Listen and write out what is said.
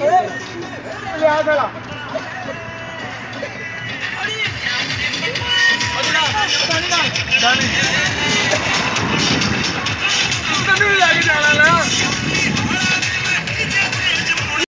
哎，都俩个了。哪里？哪里？哪里？